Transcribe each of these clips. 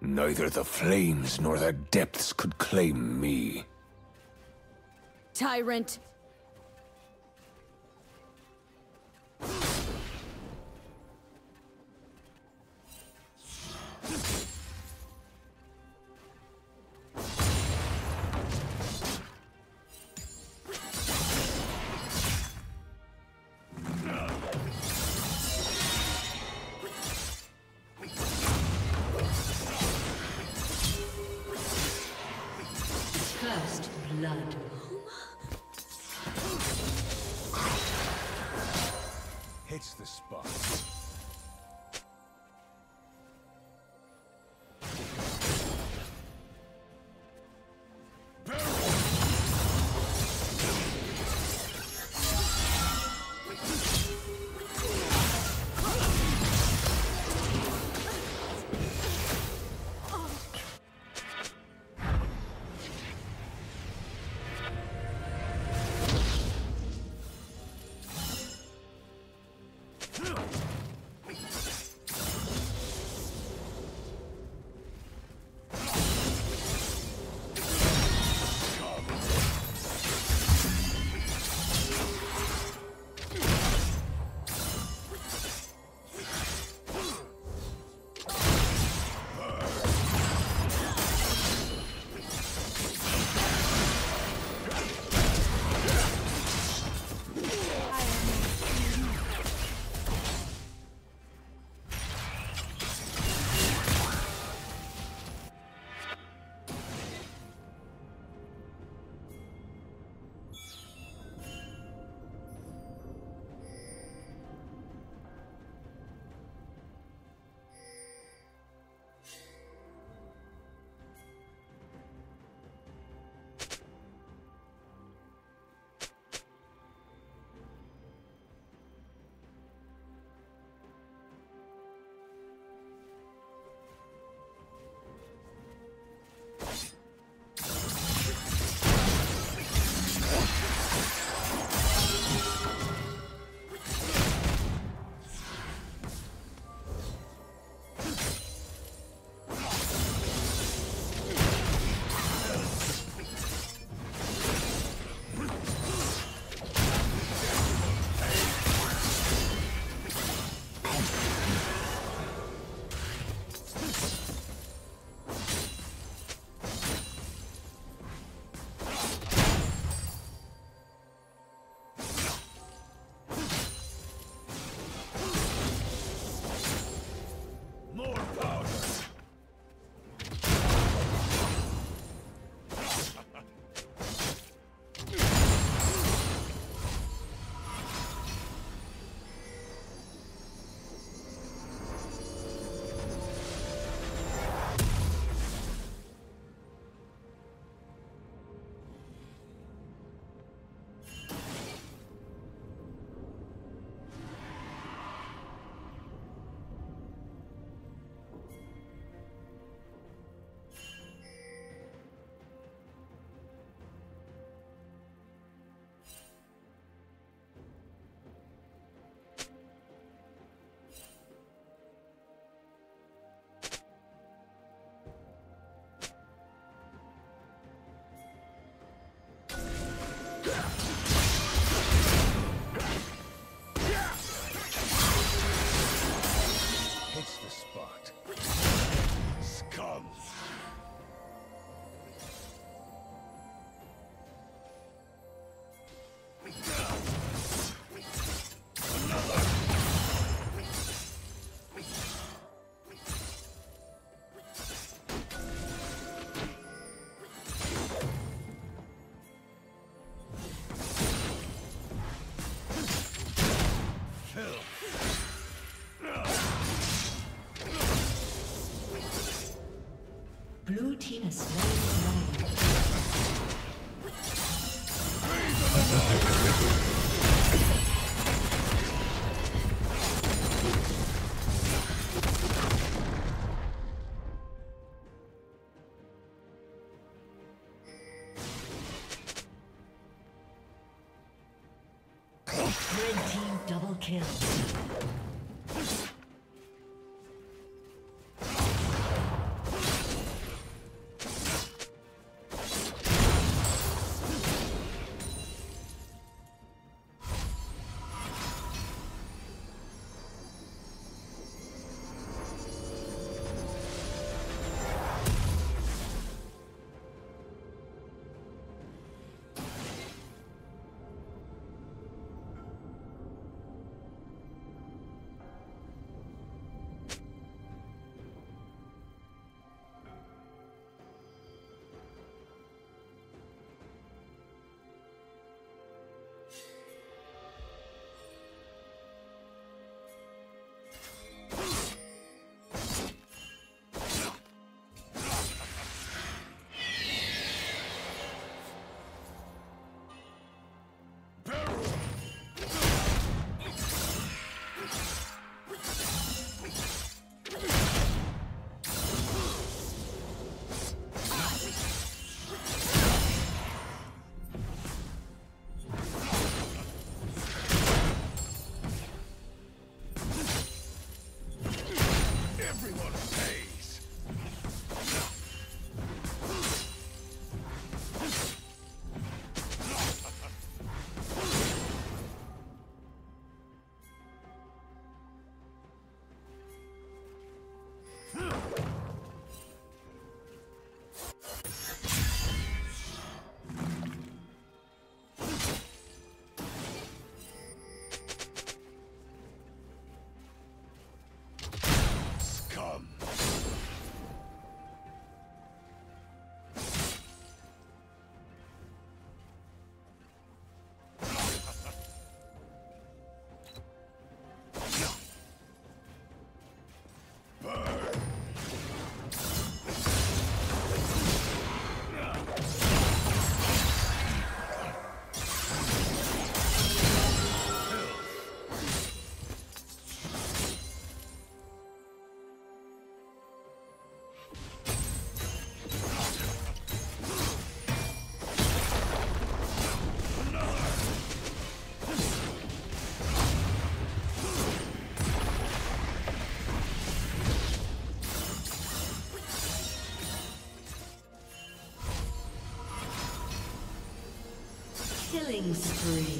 Neither the flames nor the depths could claim me. Tyrant! Blue Killing spree.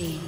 Rampage.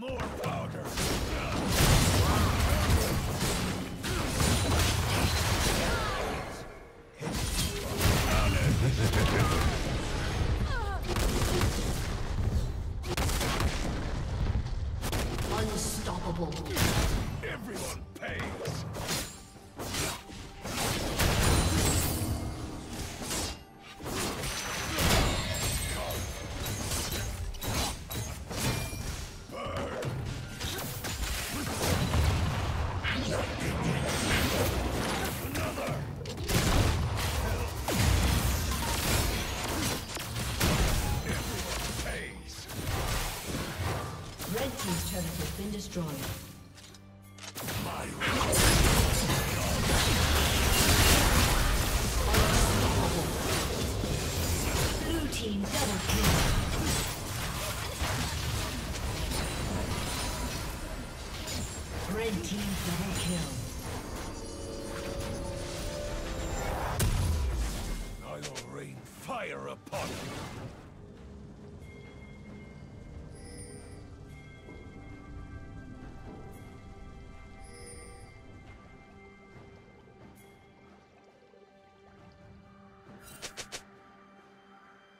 More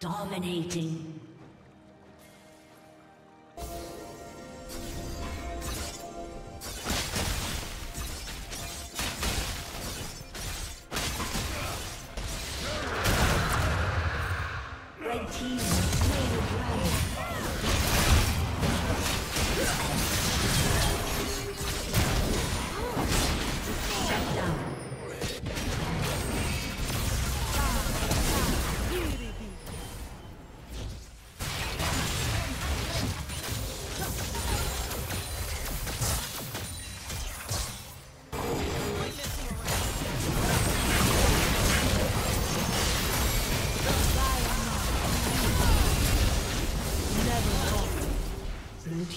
Dominating.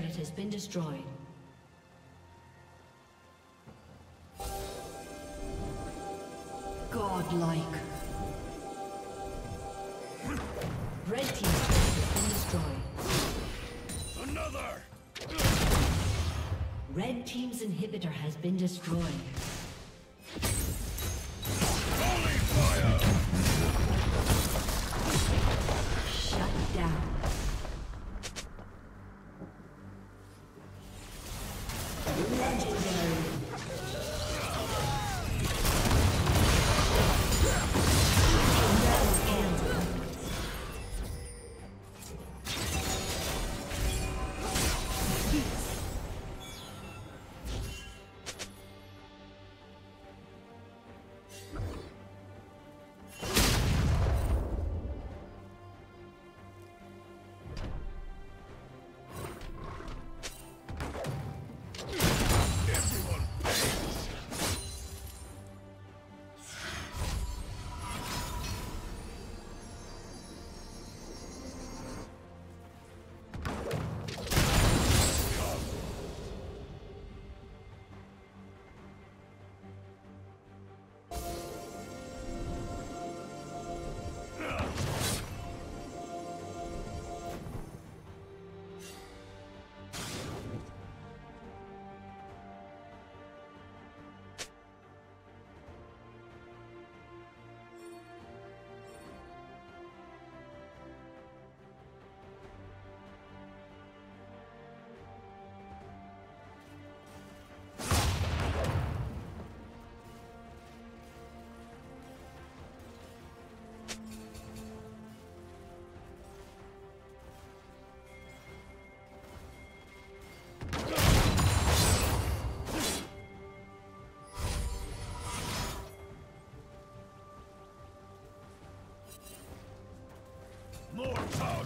turret has been destroyed. Godlike. Red team's turret has been destroyed. Another! Red team's inhibitor has been destroyed.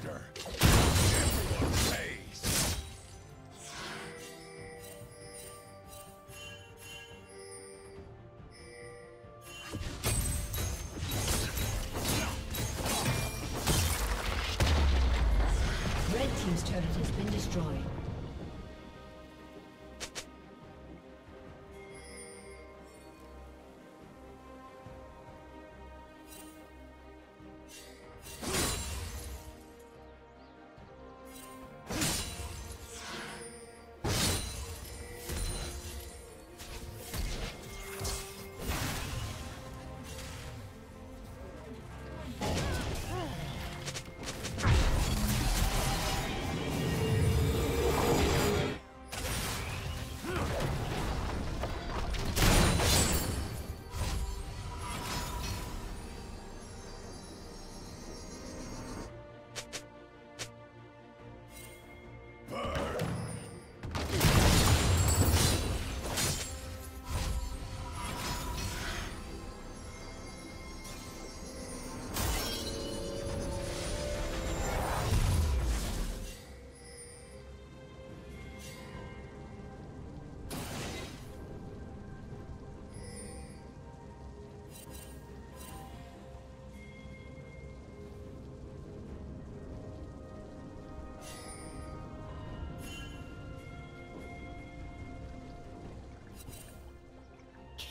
stronger.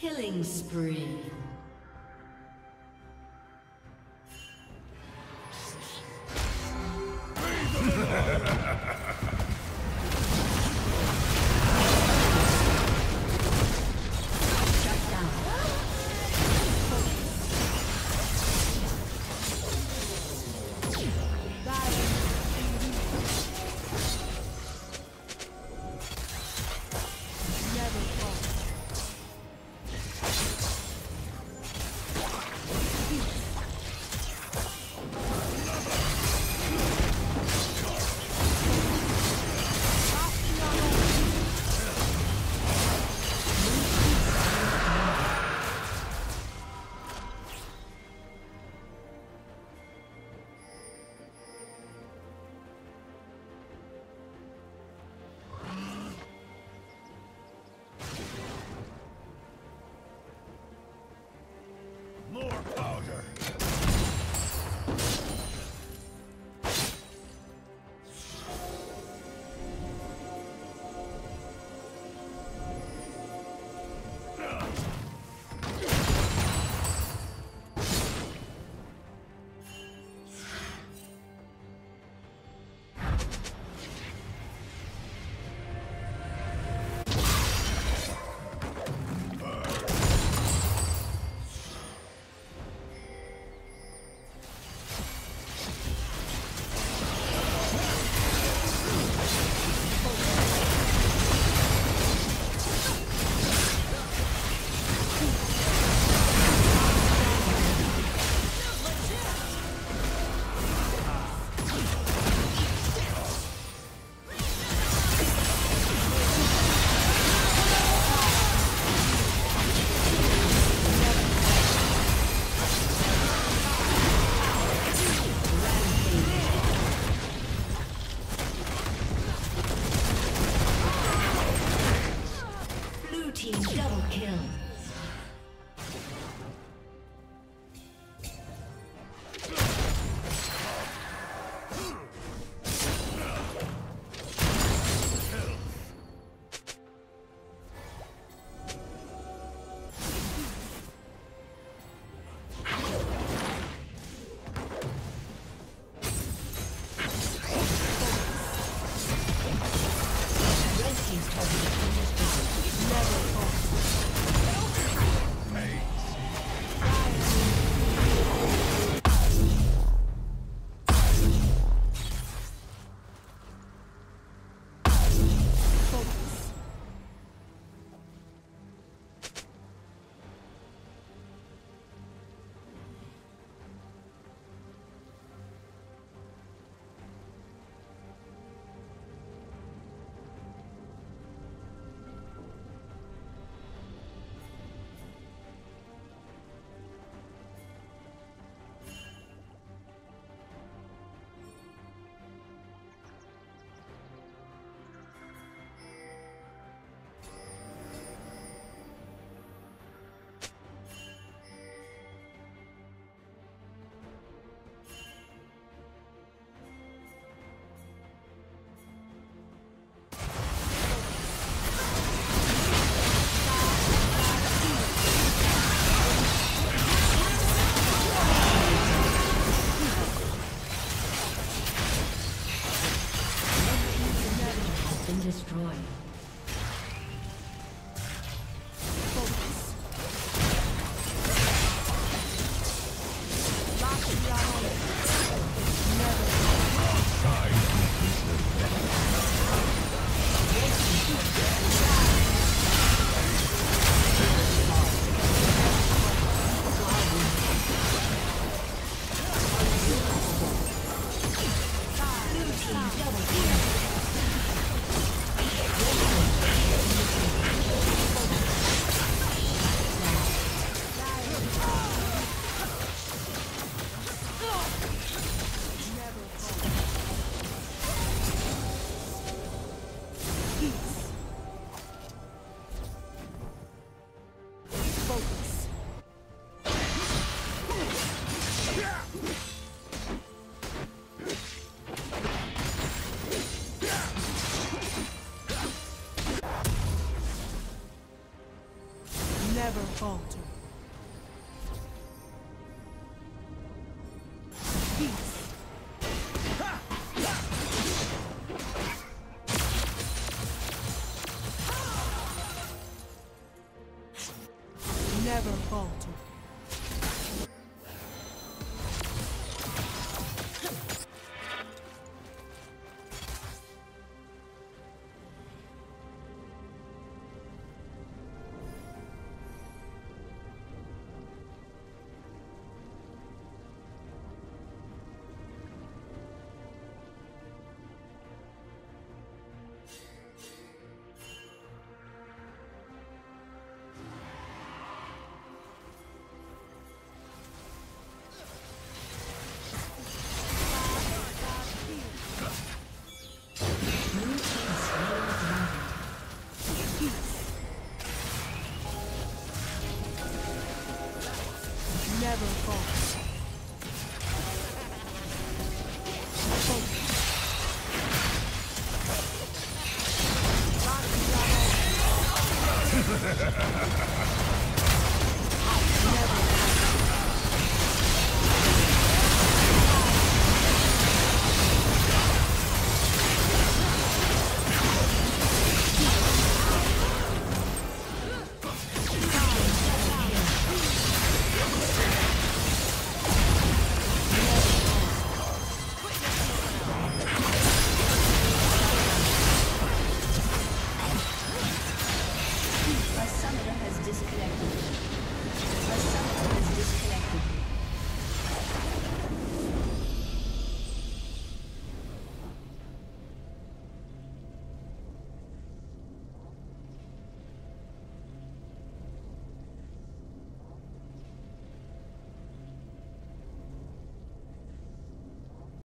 Killing spree.